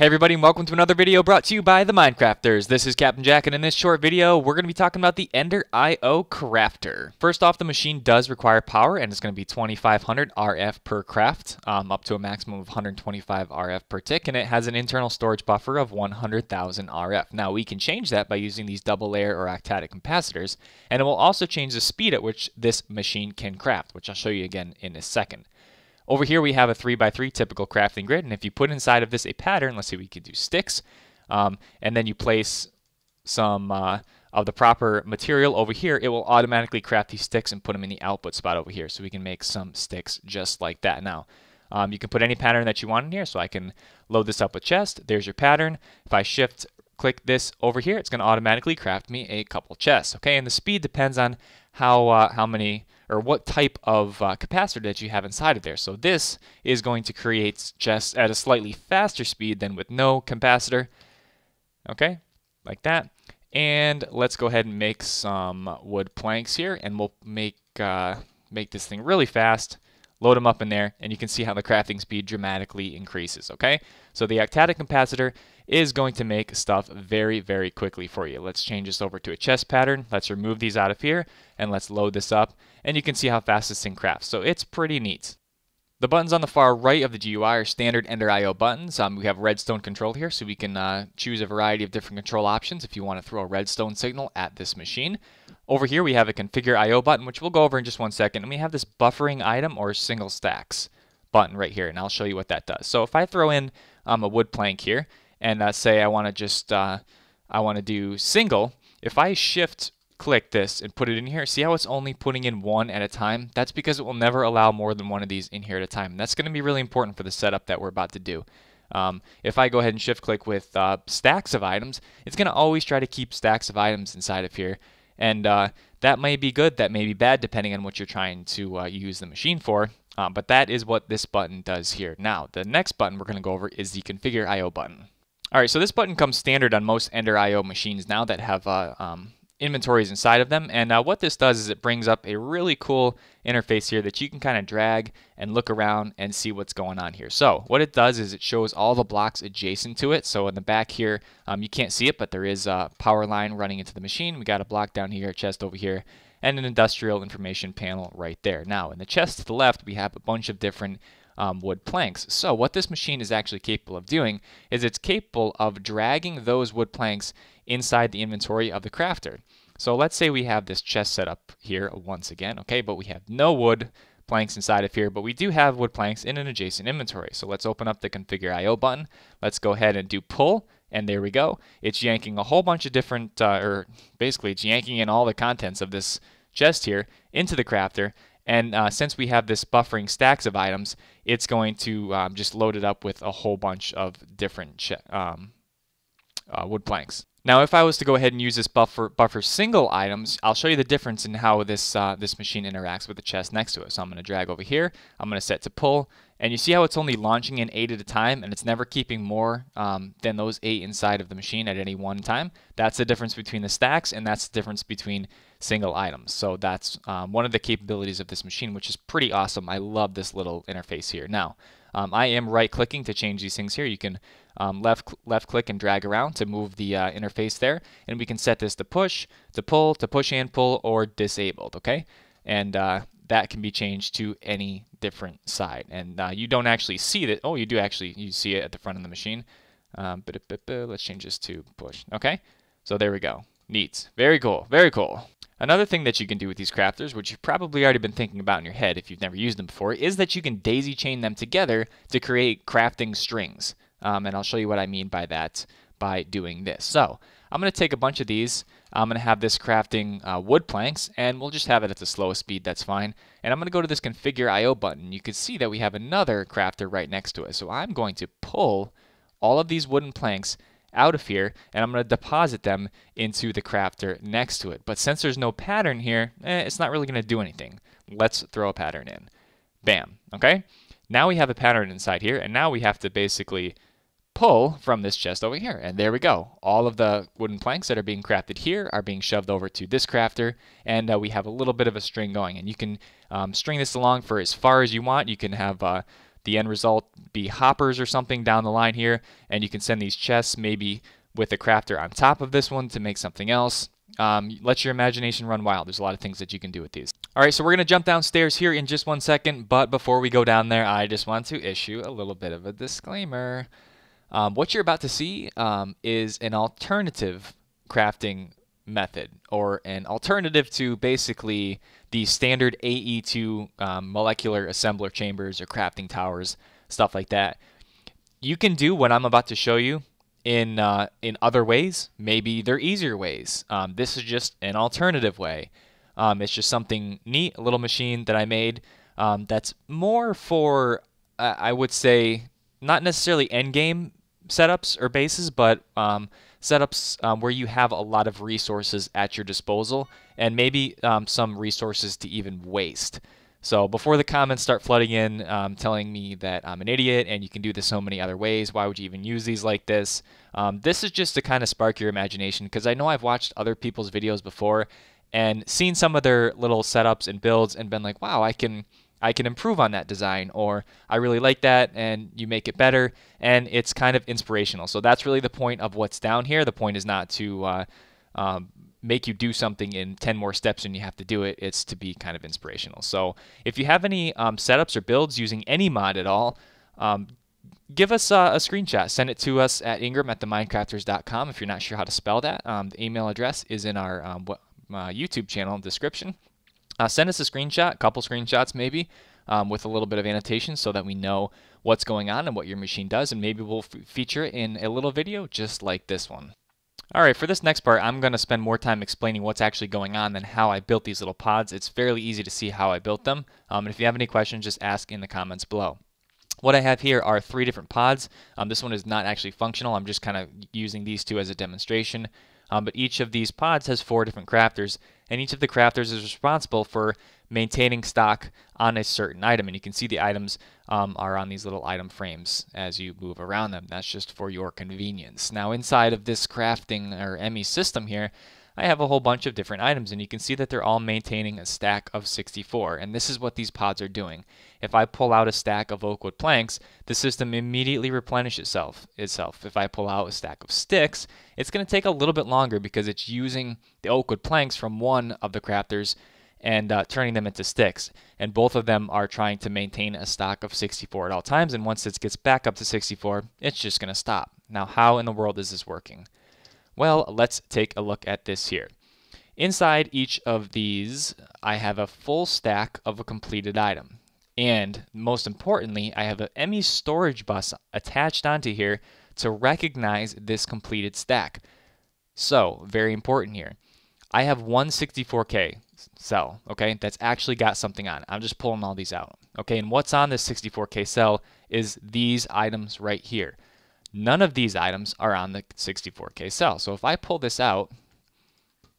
Hey everybody and welcome to another video brought to you by the MindCrafters. This is Captain Jack and in this short video we're going to be talking about the Ender IO Crafter. First off the machine does require power and it's going to be 2500 RF per craft um, up to a maximum of 125 RF per tick and it has an internal storage buffer of 100,000 RF. Now we can change that by using these double layer or octadic capacitors and it will also change the speed at which this machine can craft which I'll show you again in a second. Over here we have a 3x3 typical crafting grid, and if you put inside of this a pattern, let's see, we could do sticks, um, and then you place some uh, of the proper material over here, it will automatically craft these sticks and put them in the output spot over here. So we can make some sticks just like that. Now, um, you can put any pattern that you want in here, so I can load this up with chest. There's your pattern. If I shift click this over here, it's going to automatically craft me a couple chests. Okay, and the speed depends on how uh, how many or what type of uh, capacitor that you have inside of there. So this is going to create just at a slightly faster speed than with no capacitor. Okay, like that. And let's go ahead and make some wood planks here, and we'll make uh, make this thing really fast. Load them up in there, and you can see how the crafting speed dramatically increases. Okay, so the octadic capacitor is going to make stuff very, very quickly for you. Let's change this over to a chest pattern. Let's remove these out of here and let's load this up and you can see how fast this thing crafts. So it's pretty neat. The buttons on the far right of the GUI are standard Ender IO buttons. Um, we have redstone control here, so we can uh, choose a variety of different control options if you want to throw a redstone signal at this machine. Over here we have a configure IO button, which we'll go over in just one second, and we have this buffering item or single stacks button right here, and I'll show you what that does. So if I throw in um, a wood plank here, and uh, say I want to just uh, I want to do single, if I shift click this and put it in here, see how it's only putting in one at a time? That's because it will never allow more than one of these in here at a time. And that's going to be really important for the setup that we're about to do. Um, if I go ahead and shift click with uh, stacks of items, it's going to always try to keep stacks of items inside of here. And uh, that may be good, that may be bad, depending on what you're trying to uh, use the machine for. Um, but that is what this button does here. Now, the next button we're going to go over is the Configure I.O. button. All right, so this button comes standard on most Ender IO machines now that have uh, um, inventories inside of them. And uh, what this does is it brings up a really cool interface here that you can kind of drag and look around and see what's going on here. So what it does is it shows all the blocks adjacent to it. So in the back here, um, you can't see it, but there is a power line running into the machine. We got a block down here, a chest over here, and an industrial information panel right there. Now in the chest to the left, we have a bunch of different um, wood planks. So what this machine is actually capable of doing is it's capable of dragging those wood planks inside the inventory of the crafter. So let's say we have this chest set up here once again, okay, but we have no wood planks inside of here, but we do have wood planks in an adjacent inventory. So let's open up the configure IO button. Let's go ahead and do pull, and there we go. It's yanking a whole bunch of different, uh, or basically it's yanking in all the contents of this chest here into the crafter, and uh, since we have this buffering stacks of items, it's going to um, just load it up with a whole bunch of different um, uh, wood planks. Now, if I was to go ahead and use this buffer buffer single items, I'll show you the difference in how this uh, this machine interacts with the chest next to it. So I'm going to drag over here. I'm going to set to pull, and you see how it's only launching in eight at a time, and it's never keeping more um, than those eight inside of the machine at any one time. That's the difference between the stacks, and that's the difference between single items. So that's um, one of the capabilities of this machine, which is pretty awesome. I love this little interface here. Now, um, I am right clicking to change these things here. You can um, left left click and drag around to move the uh, interface there, and we can set this to push, to pull, to push and pull, or disabled. Okay, and uh, that can be changed to any different side. And uh, you don't actually see that. Oh, you do actually. You see it at the front of the machine. Um, let's change this to push. Okay, so there we go. Neat. Very cool. Very cool. Another thing that you can do with these crafters, which you've probably already been thinking about in your head if you've never used them before, is that you can daisy chain them together to create crafting strings. Um, and I'll show you what I mean by that by doing this. So I'm going to take a bunch of these. I'm going to have this crafting uh, wood planks, and we'll just have it at the slowest speed. That's fine. And I'm going to go to this configure IO button. You can see that we have another crafter right next to it. So I'm going to pull all of these wooden planks out of here and I'm going to deposit them into the crafter next to it. But since there's no pattern here, eh, it's not really going to do anything. Let's throw a pattern in. Bam. Okay? Now we have a pattern inside here and now we have to basically pull from this chest over here. And there we go. All of the wooden planks that are being crafted here are being shoved over to this crafter and uh, we have a little bit of a string going. And you can um, string this along for as far as you want. You can have uh, the end result be hoppers or something down the line here, and you can send these chests maybe with a crafter on top of this one to make something else. Um, let your imagination run wild. There's a lot of things that you can do with these. All right, so we're going to jump downstairs here in just one second, but before we go down there, I just want to issue a little bit of a disclaimer. Um, what you're about to see um, is an alternative crafting method or an alternative to basically the standard AE2 um, molecular assembler chambers or crafting towers, stuff like that. You can do what I'm about to show you in uh, in other ways. Maybe they're easier ways. Um, this is just an alternative way. Um, it's just something neat, a little machine that I made um, that's more for, uh, I would say, not necessarily end game setups or bases, but um, setups um, where you have a lot of resources at your disposal and maybe um, some resources to even waste. So before the comments start flooding in, um, telling me that I'm an idiot and you can do this so many other ways, why would you even use these like this? Um, this is just to kind of spark your imagination because I know I've watched other people's videos before and seen some of their little setups and builds and been like, wow, I can I can improve on that design or I really like that and you make it better and it's kind of inspirational. So that's really the point of what's down here. The point is not to uh, um, make you do something in 10 more steps and you have to do it. It's to be kind of inspirational. So if you have any um, setups or builds using any mod at all, um, give us uh, a screenshot. Send it to us at ingram at themindcrafters.com if you're not sure how to spell that. Um, the email address is in our um, uh, YouTube channel description. Uh, send us a screenshot, a couple screenshots maybe, um, with a little bit of annotation so that we know what's going on and what your machine does, and maybe we'll feature it in a little video just like this one. All right, for this next part, I'm going to spend more time explaining what's actually going on than how I built these little pods. It's fairly easy to see how I built them. Um, and if you have any questions, just ask in the comments below. What I have here are three different pods. Um, this one is not actually functional. I'm just kind of using these two as a demonstration. Um, but each of these pods has four different crafters, and each of the crafters is responsible for maintaining stock on a certain item. And you can see the items um, are on these little item frames as you move around them. That's just for your convenience. Now inside of this crafting or ME system here, I have a whole bunch of different items and you can see that they're all maintaining a stack of 64 and this is what these pods are doing. If I pull out a stack of oak wood planks, the system immediately replenishes itself. itself. If I pull out a stack of sticks, it's going to take a little bit longer because it's using the oak wood planks from one of the crafters and uh, turning them into sticks. And both of them are trying to maintain a stock of 64 at all times. And once it gets back up to 64, it's just going to stop. Now, how in the world is this working? Well, let's take a look at this here. Inside each of these, I have a full stack of a completed item. And most importantly, I have a ME storage bus attached onto here to recognize this completed stack. So, very important here. I have one 64K cell, okay, that's actually got something on it. I'm just pulling all these out, okay? And what's on this 64K cell is these items right here. None of these items are on the 64K cell. So if I pull this out,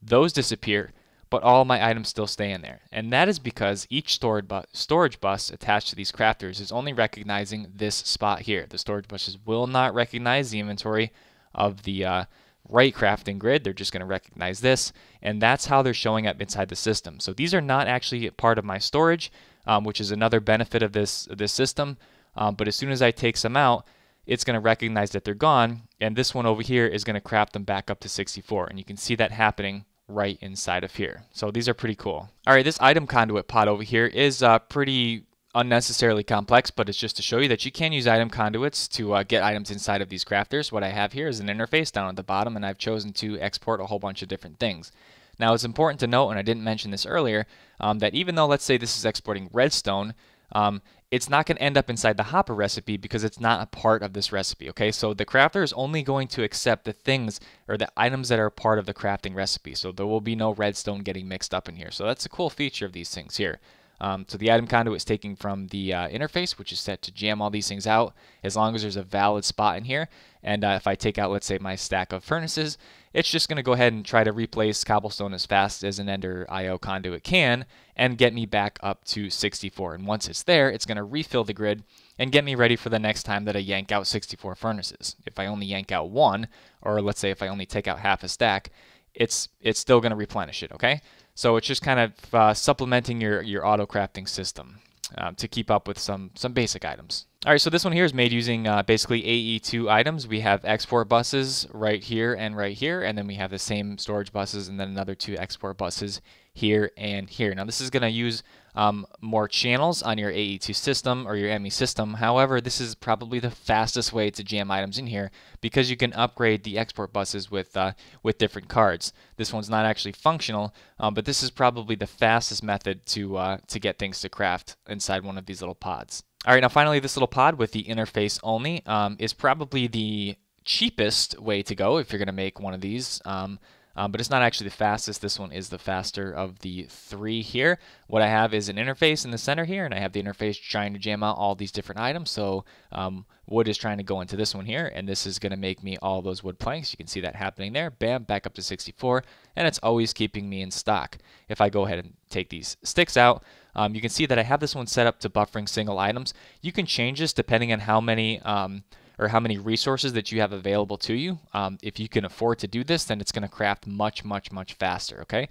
those disappear, but all my items still stay in there. And that is because each storage, bu storage bus attached to these crafters is only recognizing this spot here. The storage buses will not recognize the inventory of the uh, right crafting grid. They're just going to recognize this, and that's how they're showing up inside the system. So these are not actually part of my storage, um, which is another benefit of this, this system. Um, but as soon as I take some out, it's going to recognize that they're gone, and this one over here is going to craft them back up to 64. And you can see that happening right inside of here. So these are pretty cool. All right, this item conduit pod over here is uh, pretty unnecessarily complex, but it's just to show you that you can use item conduits to uh, get items inside of these crafters. What I have here is an interface down at the bottom, and I've chosen to export a whole bunch of different things. Now, it's important to note, and I didn't mention this earlier, um, that even though, let's say, this is exporting redstone, um, it's not going to end up inside the hopper recipe because it's not a part of this recipe, okay? So the crafter is only going to accept the things or the items that are part of the crafting recipe. So there will be no redstone getting mixed up in here. So that's a cool feature of these things here. Um, so the item conduit is taking from the uh, interface, which is set to jam all these things out as long as there's a valid spot in here. And uh, if I take out, let's say, my stack of furnaces, it's just going to go ahead and try to replace cobblestone as fast as an Ender IO conduit can and get me back up to 64. And once it's there, it's going to refill the grid and get me ready for the next time that I yank out 64 furnaces. If I only yank out one, or let's say if I only take out half a stack, it's it's still going to replenish it, okay? So it's just kind of uh, supplementing your, your auto crafting system. um, to keep up with some some basic items. All right, so this one here is made using uh, basically AE2 items. We have export buses right here and right here, and then we have the same storage buses and then another two export buses here and here. Now this is going to use um, more channels on your AE2 system or your ME system. However, this is probably the fastest way to jam items in here because you can upgrade the export buses with uh, with different cards. This one's not actually functional, um, but this is probably the fastest method to uh, to get things to craft inside one of these little pods. All right, now finally, this little pod with the interface only um, is probably the cheapest way to go if you're going to make one of these. Um, um, but it's not actually the fastest. This one is the faster of the three here. What I have is an interface in the center here, and I have the interface trying to jam out all these different items. So um, wood is trying to go into this one here, and this is going to make me all those wood planks. You can see that happening there. Bam, back up to 64, and it's always keeping me in stock. If I go ahead and take these sticks out, um, you can see that I have this one set up to buffering single items. You can change this depending on how many um, or how many resources that you have available to you. Um, if you can afford to do this, then it's going to craft much, much, much faster, okay?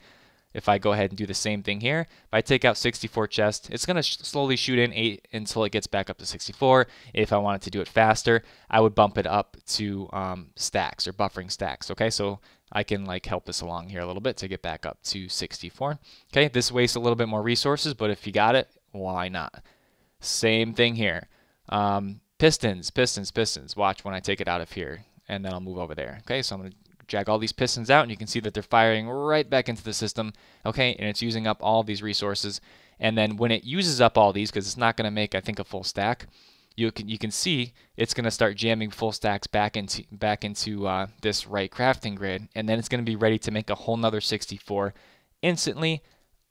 If I go ahead and do the same thing here, if I take out 64 chests, it's going to sh slowly shoot in 8 until it gets back up to 64. If I wanted to do it faster, I would bump it up to um, stacks or buffering stacks, okay? So I can like help this along here a little bit to get back up to 64. Okay, this wastes a little bit more resources, but if you got it, why not? Same thing here. Um, pistons, pistons, pistons. Watch when I take it out of here, and then I'll move over there. Okay, so I'm going to drag all these pistons out, and you can see that they're firing right back into the system. Okay, and it's using up all these resources. And then when it uses up all these, because it's not going to make, I think, a full stack, you can you can see it's going to start jamming full stacks back into back into uh, this right crafting grid, and then it's going to be ready to make a whole nother 64 instantly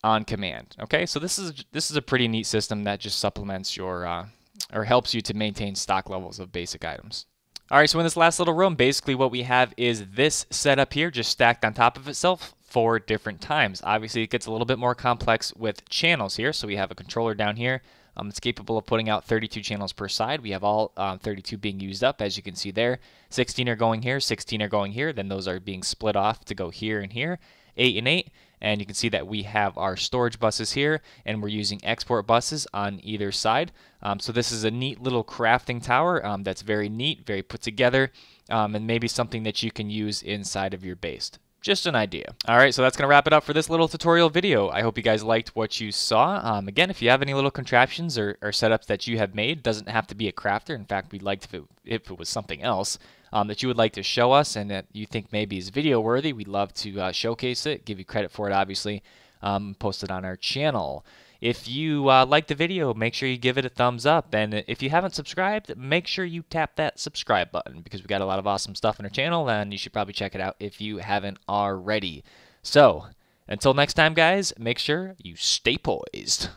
on command. Okay, so this is this is a pretty neat system that just supplements your uh, or helps you to maintain stock levels of basic items. All right, so in this last little room, basically what we have is this setup here just stacked on top of itself four different times. Obviously, it gets a little bit more complex with channels here. So we have a controller down here um, it's capable of putting out 32 channels per side. We have all um, 32 being used up, as you can see there. 16 are going here, 16 are going here. Then those are being split off to go here and here. 8 and 8. And you can see that we have our storage buses here, and we're using export buses on either side. Um, so this is a neat little crafting tower um, that's very neat, very put together, um, and maybe something that you can use inside of your base. Just an idea. All right, so that's going to wrap it up for this little tutorial video. I hope you guys liked what you saw. Um, again, if you have any little contraptions or, or, setups that you have made, doesn't have to be a crafter. In fact, we'd like to, if it, was something else um, that you would like to show us and that you think maybe is video worthy, we'd love to uh, showcase it, give you credit for it, obviously, um, post it on our channel. If you uh, like the video, make sure you give it a thumbs up. And if you haven't subscribed, make sure you tap that subscribe button because we've got a lot of awesome stuff on our channel and you should probably check it out if you haven't already. So, until next time, guys, make sure you stay poised.